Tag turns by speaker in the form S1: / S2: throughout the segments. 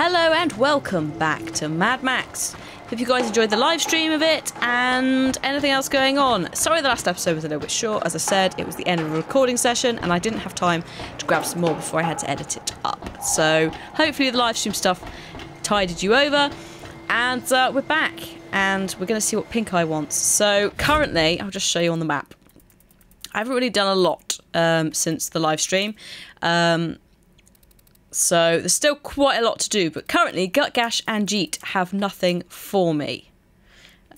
S1: Hello and welcome back to Mad Max. Hope you guys enjoyed the live stream of it and anything else going on. Sorry the last episode was a little bit short. As I said, it was the end of a recording session and I didn't have time to grab some more before I had to edit it up. So hopefully the live stream stuff tided you over. And uh, we're back and we're going to see what Pink Eye wants. So currently, I'll just show you on the map. I haven't really done a lot um, since the live stream. Um, so there's still quite a lot to do, but currently Gutgash and Jeet have nothing for me.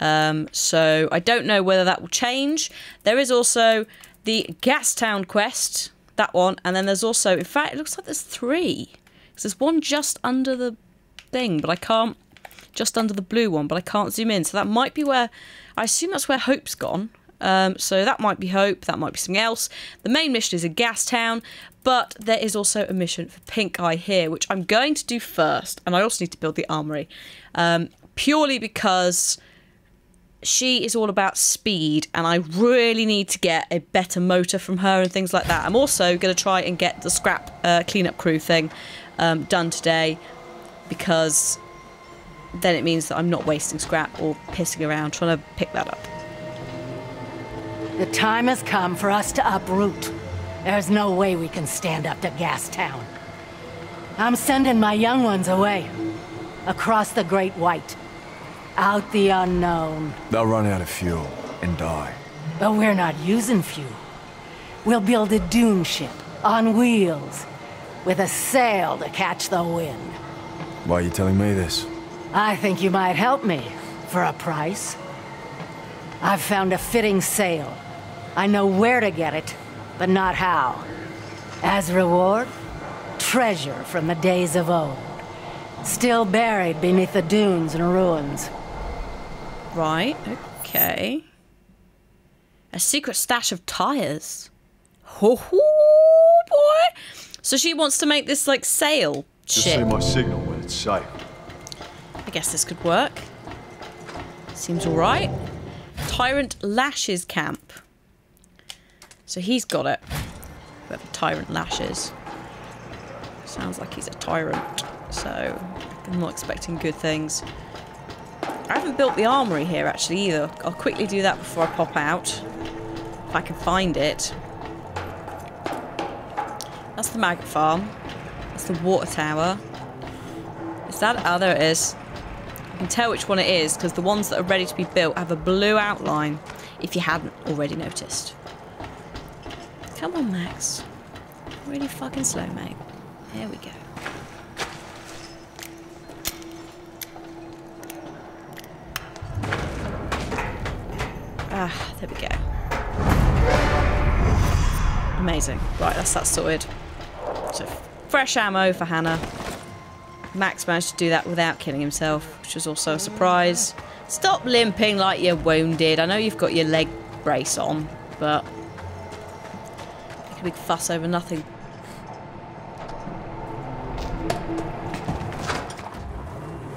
S1: Um, so I don't know whether that will change. There is also the Gastown quest, that one, and then there's also, in fact, it looks like there's three. There's one just under the thing, but I can't, just under the blue one, but I can't zoom in. So that might be where, I assume that's where Hope's gone. Um, so that might be Hope, that might be something else. The main mission is a gas town, but there is also a mission for Pink Eye here, which I'm going to do first. And I also need to build the armory, um, purely because she is all about speed, and I really need to get a better motor from her and things like that. I'm also going to try and get the scrap uh, cleanup crew thing um, done today, because then it means that I'm not wasting scrap or pissing around trying to pick that up.
S2: The time has come for us to uproot. There's no way we can stand up to Gastown. I'm sending my young ones away. Across the Great White. Out the unknown.
S3: They'll run out of fuel and die.
S2: But we're not using fuel. We'll build a dune ship on wheels with a sail to catch the wind.
S3: Why are you telling me this?
S2: I think you might help me for a price. I've found a fitting sail I know where to get it, but not how. As reward, treasure from the days of old. Still buried beneath the dunes and ruins.
S1: Right, okay. A secret stash of tires. Oh, boy! So she wants to make this, like, sail
S3: Just
S1: ship.
S3: say my signal when it's safe.
S1: I guess this could work. Seems alright. Tyrant Lashes Camp. So he's got it. Whoever Tyrant Lashes. Sounds like he's a tyrant. So I'm not expecting good things. I haven't built the armory here actually either. I'll quickly do that before I pop out. If I can find it. That's the maggot farm. That's the water tower. Is that? Oh, there it is. You can tell which one it is because the ones that are ready to be built have a blue outline if you hadn't already noticed. Come on, Max. Really fucking slow, mate. There we go. Ah, there we go. Amazing. Right, that's that sorted. So, fresh ammo for Hannah. Max managed to do that without killing himself, which was also a surprise. Stop limping like you're wounded. I know you've got your leg brace on, but a big fuss over nothing.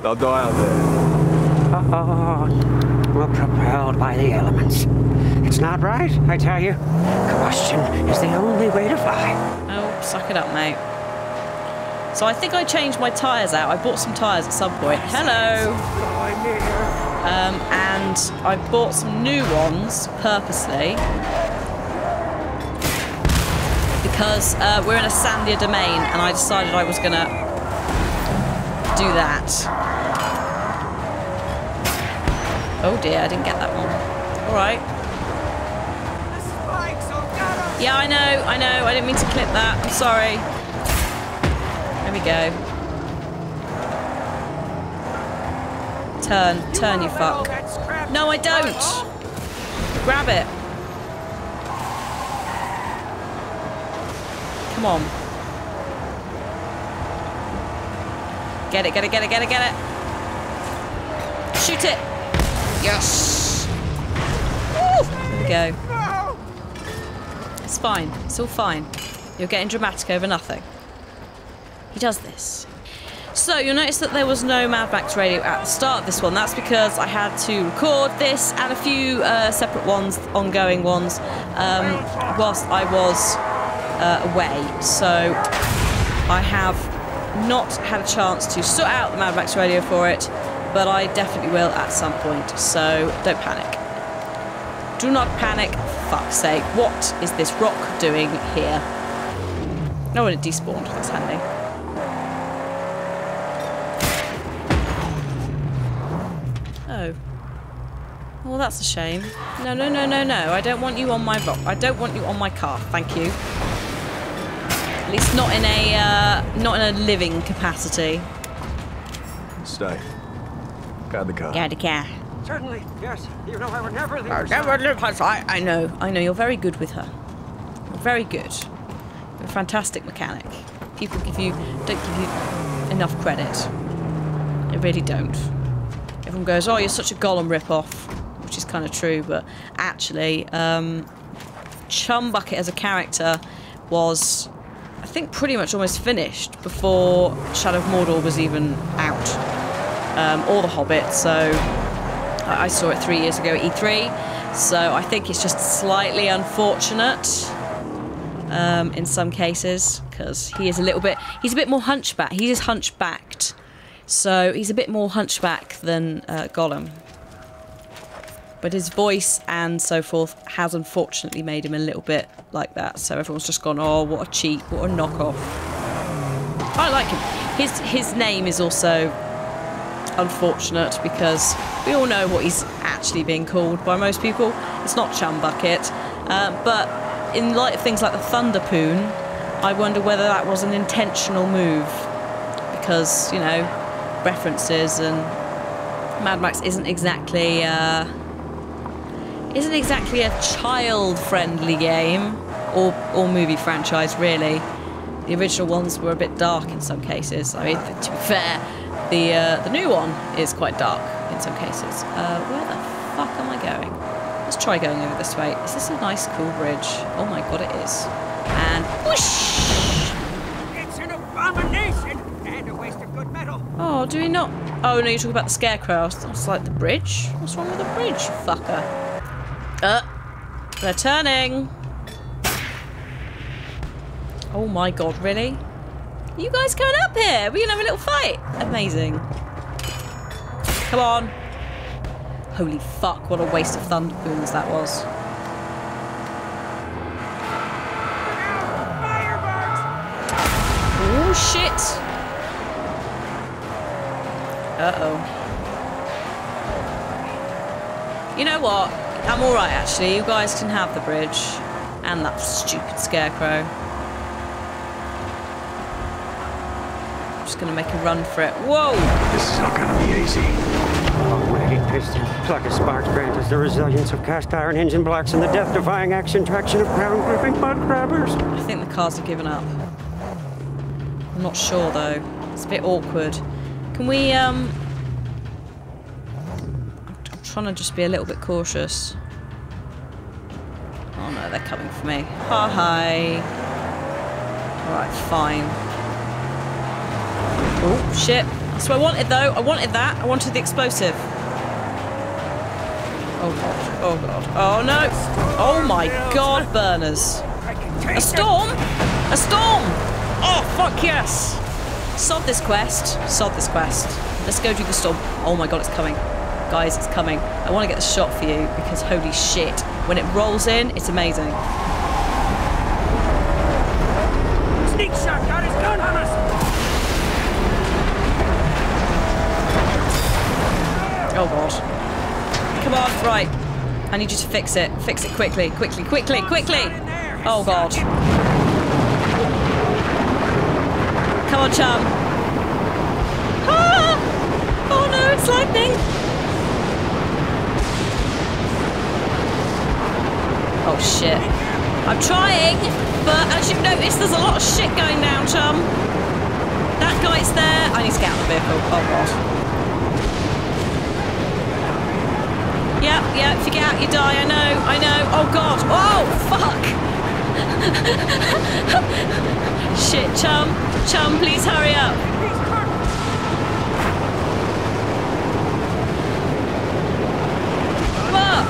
S3: They'll die out there.
S4: Oh, we're propelled by the elements. It's not right, I tell you. Combustion is the only way to fly.
S1: Oh, suck it up, mate. So I think I changed my tyres out. I bought some tyres at some point. Hello! Um, and I bought some new ones purposely because uh, we're in a sandier domain and I decided I was going to do that. Oh dear, I didn't get that one. Alright. Yeah, I know, I know. I didn't mean to clip that. I'm sorry. There we go. Turn, turn, you fuck. No, I don't. Grab it. Come on. Get it, get it, get it, get it, get it. Shoot it. Yes. Woo! There we go. It's fine. It's all fine. You're getting dramatic over nothing. He does this. So you'll notice that there was no Mad Max Radio at the start of this one. That's because I had to record this and a few uh, separate ones, ongoing ones, um, whilst I was uh, away. So I have not had a chance to sort out the Mad Max radio for it, but I definitely will at some point, so don't panic. Do not panic, fuck's sake. What is this rock doing here? Oh, and it despawned, that's handy. Oh. Well, that's a shame. No, no, no, no, no. I don't want you on my rock. I don't want you on my car. Thank you. At least not in a uh, not in a living capacity.
S3: Stay. Guard the car.
S1: Get the car.
S4: Certainly, yes. You know I would never leave
S1: I
S4: your
S1: never
S4: side.
S1: live her side. I know. I know. You're very good with her. You're very good. You're a fantastic mechanic. People give you don't give you enough credit. They really don't. Everyone goes, "Oh, you're such a Gollum rip-off," which is kind of true, but actually, um, Chum Bucket as a character was, I think, pretty much almost finished before Shadow of Mordor was even out, um, or The Hobbit. So I saw it three years ago at E3, so I think it's just slightly unfortunate um, in some cases because he is a little bit. He's a bit more hunchback. He is hunchbacked, so he's a bit more hunchback than uh, Gollum. But his voice and so forth has unfortunately made him a little bit like that. So everyone's just gone, "Oh, what a cheat! What a knockoff." I like him. His his name is also unfortunate because we all know what he's actually being called by most people. It's not Chum Bucket. Uh, but in light of things like the Thunderpoon, I wonder whether that was an intentional move. Because, you know, references and Mad Max isn't exactly uh, isn't exactly a child-friendly game or or movie franchise really. The original ones were a bit dark in some cases. I mean, to be fair, the uh, the new one is quite dark in some cases. Uh, where the fuck am I going? Let's try going over this way. Is this a nice, cool bridge? Oh my god, it is. And whoosh!
S4: It's an abomination and a waste of good metal.
S1: Oh, do we not? Oh no, you're talking about the scarecrow. I was, like the bridge. What's wrong with the bridge, fucker? Uh, they're turning. Oh my god, really? You guys coming up here? We're gonna have a little fight. Amazing. Come on. Holy fuck, what a waste of thunderpoons that was. Oh shit. Uh-oh. You know what? I'm alright actually. You guys can have the bridge. And that stupid scarecrow. I'm just gonna make a run for it. Whoa!
S3: This is not gonna be easy.
S4: Already piston, plug of sparks grant us the resilience of cast iron engine blocks and the death-defying action traction of ground-gripping mud grabbers.
S1: I think the cars have given up. I'm not sure though. It's a bit awkward. Can we, um... Trying to just be a little bit cautious. Oh no, they're coming for me. Hi, hi. Alright, fine. Oh, shit. That's what I wanted though. I wanted that. I wanted the explosive. Oh god. Oh god. Oh no. Oh my god, burners. A storm? A storm! Oh, fuck yes! Sod this quest. Sod this quest. Let's go do the storm. Oh my god, it's coming. Guys, it's coming. I want to get the shot for you because holy shit. When it rolls in, it's amazing.
S4: Sneak shot got his gun on us.
S1: Oh god. Come on, right. I need you to fix it. Fix it quickly, quickly, quickly, quickly! Oh god. Come on, chum. Ah! Oh no, it's lightning! Oh shit. I'm trying, but as you've noticed, there's a lot of shit going down, chum. That guy's there. I need to get out of the vehicle. Oh god. Yep, yep, if you get out, you die. I know, I know. Oh, God. Oh, fuck. Shit, chum. Chum, please hurry up. Come up.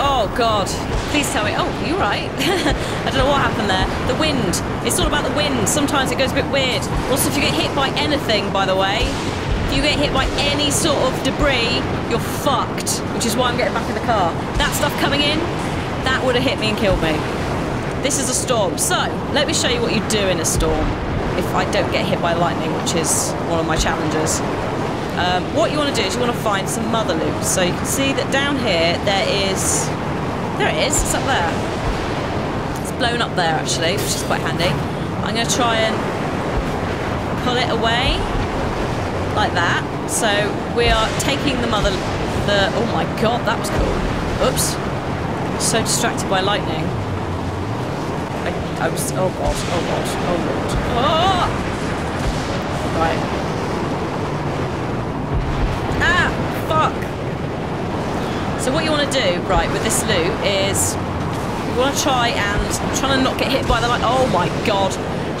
S1: Oh, God. Please tell me. Oh, you're right? I don't know what happened there. The wind. It's all about the wind. Sometimes it goes a bit weird. Also, if you get hit by anything, by the way, if you get hit by any sort of debris, you're fucked. Which is why I'm getting back in the car. That stuff coming in, that would have hit me and killed me. This is a storm. So, let me show you what you do in a storm if I don't get hit by lightning, which is one of my challenges. Um, what you want to do is you want to find some mother loops. So you can see that down here there is... There it is, it's up there. It's blown up there actually, which is quite handy. I'm going to try and pull it away like that. So we are taking the mother... The, oh my god, that was cool. Oops. So distracted by lightning. I, I was... Oh god, oh god, oh lord. Oh! Right. Ah! Fuck! So what you want to do, right, with this loot is you want to try and try to not get hit by the light. Oh my god!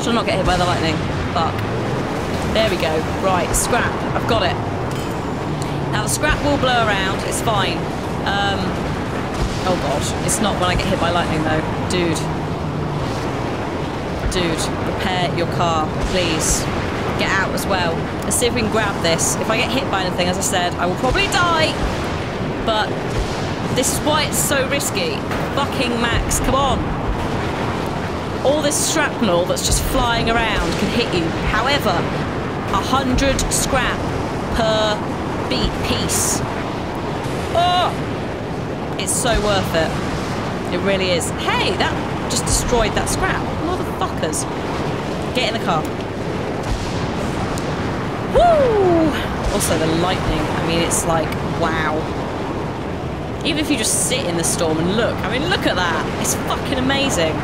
S1: To not get hit by the lightning. Fuck. There we go. Right, scrap. I've got it. Now the scrap will blow around. It's fine. Um, oh god, it's not when I get hit by lightning though, dude. Dude, repair your car, please get out as well. Let's see if we can grab this. If I get hit by anything, as I said, I will probably die. But this is why it's so risky. Fucking Max, come on. All this shrapnel that's just flying around can hit you. However, a hundred scrap per beat piece. Oh! It's so worth it. It really is. Hey, that just destroyed that scrap. Motherfuckers. Get in the car. Woo! Also the lightning. I mean, it's like, wow. Even if you just sit in the storm and look. I mean, look at that. It's fucking amazing.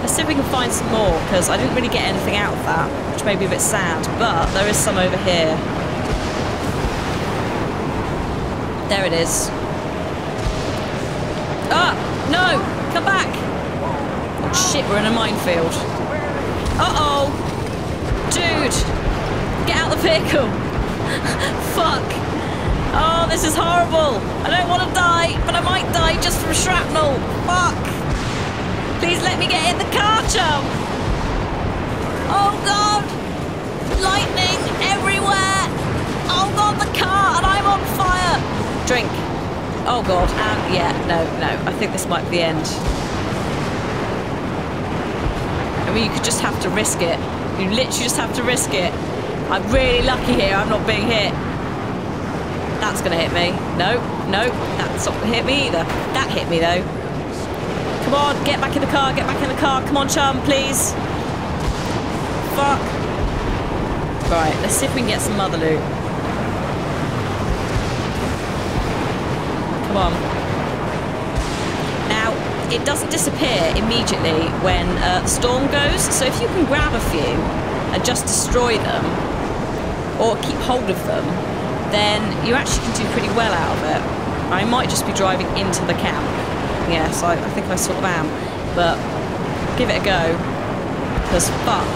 S1: Let's see if we can find some more, because I didn't really get anything out of that, which may be a bit sad, but there is some over here. There it is. Ah! No! Come back! Oh shit, we're in a minefield. Uh-oh! Dude! Get out of the vehicle! Fuck! Oh, this is horrible! I don't want to die, but I might die just from shrapnel! Fuck! Please let me get in the car, chum! Oh god! Lightning everywhere! Oh god, the car! And I'm on fire! Drink. Oh god, and yeah, no, no. I think this might be the end. I mean, you could just have to risk it. You literally just have to risk it. I'm really lucky here, I'm not being hit. That's gonna hit me. No, no, that's not gonna hit me either. That hit me though. Come on, get back in the car, get back in the car. Come on, chum, please. Fuck. Right, let's see if we can get some mother loot. Come on. Now, it doesn't disappear immediately when uh, the storm goes, so if you can grab a few and just destroy them, or keep hold of them, then you actually can do pretty well out of it. I might just be driving into the camp. Yes, I, I think I sort of am. But give it a go. Because fuck.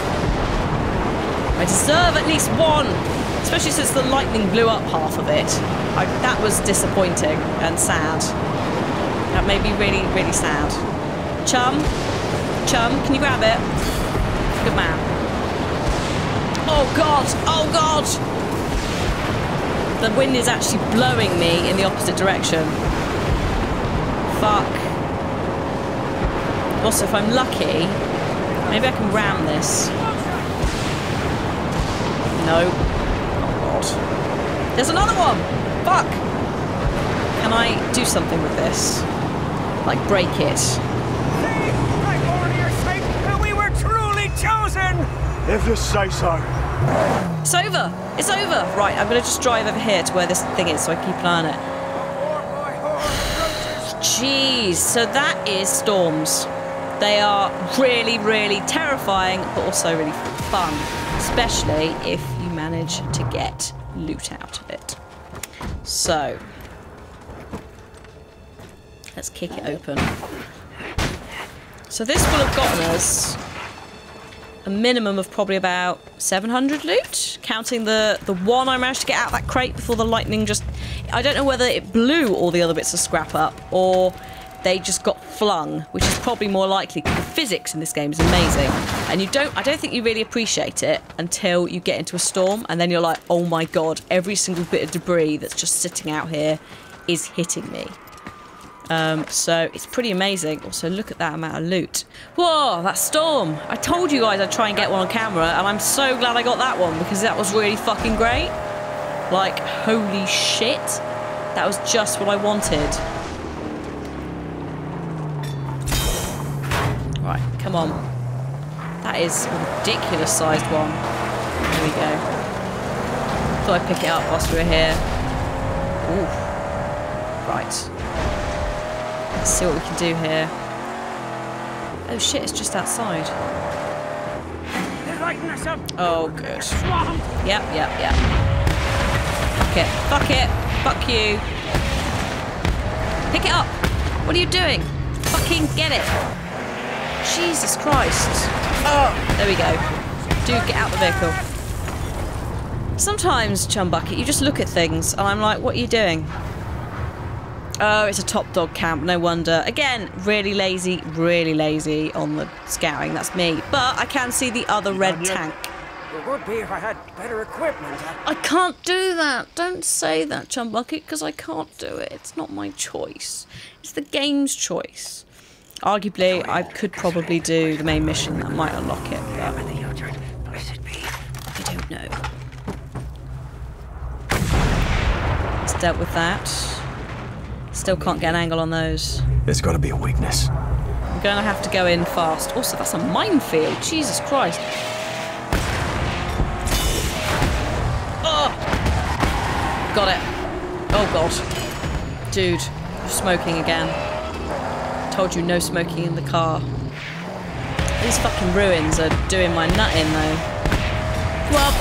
S1: I deserve at least one. Especially since the lightning blew up half of it. I, that was disappointing and sad. That made me really, really sad. Chum? Chum, can you grab it? Good man. Oh god! Oh god! The wind is actually blowing me in the opposite direction. Fuck. Also, if I'm lucky, maybe I can ram this. No. Oh god. There's another one! Fuck! Can I do something with this? Like break it?
S4: We were truly chosen!
S3: If you say so.
S1: It's over! It's over! Right, I'm gonna just drive over here to where this thing is so I keep an eye on it. Jeez, so that is storms. They are really, really terrifying, but also really fun, especially if you manage to get loot out of it. So, let's kick it open. So this will have gotten us a minimum of probably about 700 loot, counting the, the one I managed to get out of that crate before the lightning just... I don't know whether it blew all the other bits of scrap up, or they just got flung, which is probably more likely. The physics in this game is amazing, and you don't. I don't think you really appreciate it until you get into a storm, and then you're like, oh my god, every single bit of debris that's just sitting out here is hitting me. Um, so it's pretty amazing. Also, look at that amount of loot. Whoa, that storm! I told you guys I'd try and get one on camera, and I'm so glad I got that one because that was really fucking great. Like, holy shit. That was just what I wanted. Right, come on. That is a ridiculous sized one. There we go. Thought I'd pick it up whilst we were here. Ooh. Right. Let's see what we can do here. Oh shit, it's just outside.
S4: They're lighting us up.
S1: Oh, good. Yep, yep, yep. Fuck it. Fuck it. Fuck you. Pick it up. What are you doing? Fucking get it. Jesus Christ. Oh, there we go. Dude, get out the vehicle. Sometimes, Chumbucket, you just look at things and I'm like, what are you doing? Oh, it's a top dog camp, no wonder. Again, really lazy, really lazy on the scouting, that's me. But I can see the other red tank.
S4: It would be if I had better equipment.
S1: I can't do that. Don't say that, Chumbucket, because I can't do it. It's not my choice. It's the game's choice. Arguably, I could probably do the main mission that might unlock it, but
S4: The Eldred, blessed be.
S1: I don't know. It's dealt with that. Still can't get an angle on those.
S3: There's got to be a weakness.
S1: I'm gonna have to go in fast. Also, that's a minefield. Jesus Christ. Oh! Got it. Oh god. Dude, you're smoking again. Told you no smoking in the car. These fucking ruins are doing my nut in though. Well,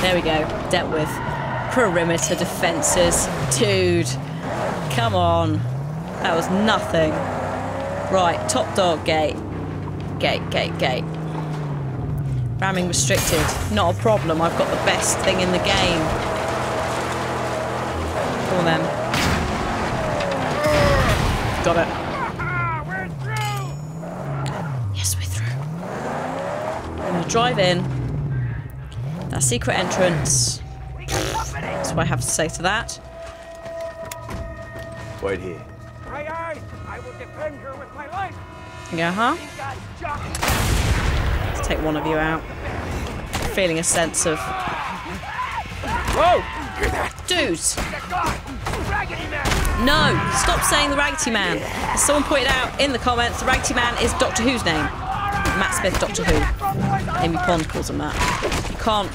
S1: there we go. Dealt with. Perimeter defences. Dude. Come on. That was nothing. Right, top dog gate. Gate, gate, gate. Ramming restricted. Not a problem. I've got the best thing in the game. Come on then. Got it.
S4: We're through.
S1: Yes, we're through. I'm gonna drive in. That secret entrance. That's what I have to say to that.
S3: Wait here.
S4: Aye, aye. I will defend her with my life.
S1: Yeah, huh?
S4: You guys jock.
S1: Let's take one of you out. Feeling a sense of. Whoa! Dude!
S4: Raggedy man.
S1: No! Stop saying the Raggedy Man. As someone pointed out in the comments, the Raggedy Man is Doctor Who's name. Matt Smith, Doctor Who. Amy Pond calls him that. You can't.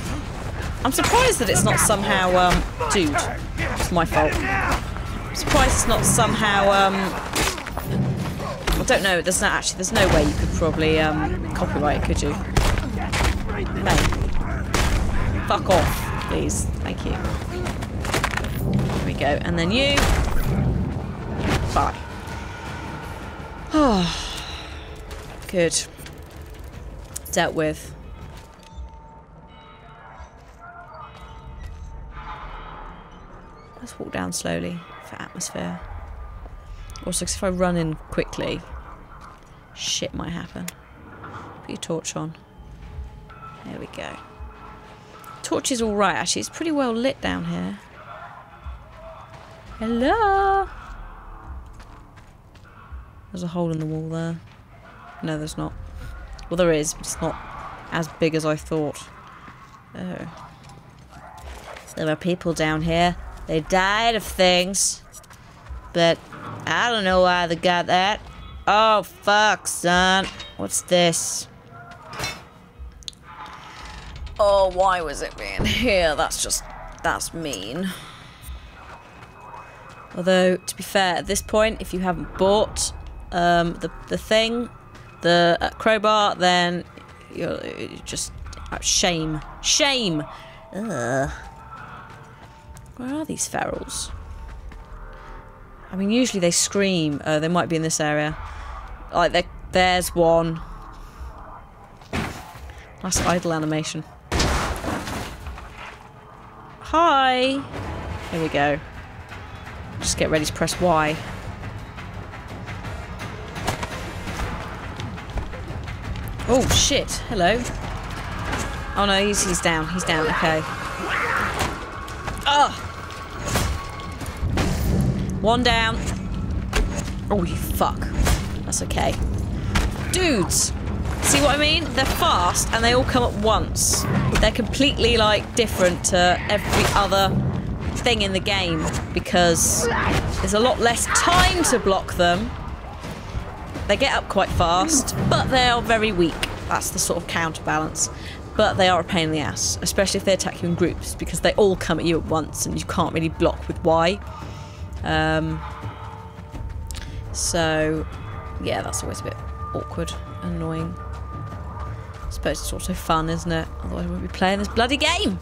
S1: I'm surprised that it's not somehow. Um, dude, it's my fault. I'm surprised it's not somehow. Um, I don't know. There's not actually. There's no way you could probably um, copyright it, could you? No. Fuck off, please. Thank you. There we go. And then you. Bye. Good. Dealt with. Let's walk down slowly for atmosphere. Also, if I run in quickly, shit might happen. Put your torch on. There we go. Torch is alright, actually. It's pretty well lit down here. Hello? There's a hole in the wall there. No, there's not. Well, there is, but it's not as big as I thought. Oh. There are people down here. They died of things. But I don't know why they got that. Oh, fuck, son. What's this? Oh, why was it being here? That's just... That's mean. Although, to be fair, at this point, if you haven't bought um, the, the thing, the uh, crowbar, then you're, you're just... Uh, shame. Shame! Ugh. Where are these ferals? I mean, usually they scream. Uh, they might be in this area. Like, there's one. Nice idle animation. Hi! Here we go. Just get ready to press Y. Oh, shit. Hello. Oh, no, he's, he's down. He's down. Okay. Ugh! One down. Oh you fuck. That's okay. Dudes. See what I mean? They're fast and they all come at once. They're completely like different to every other thing in the game because there's a lot less time to block them. They get up quite fast, but they are very weak. That's the sort of counterbalance. But they are a pain in the ass, especially if they attack you in groups because they all come at you at once and you can't really block with Y. Um, so, yeah, that's always a bit awkward, annoying. I suppose it's also fun, isn't it? Otherwise, I wouldn't be playing this bloody game.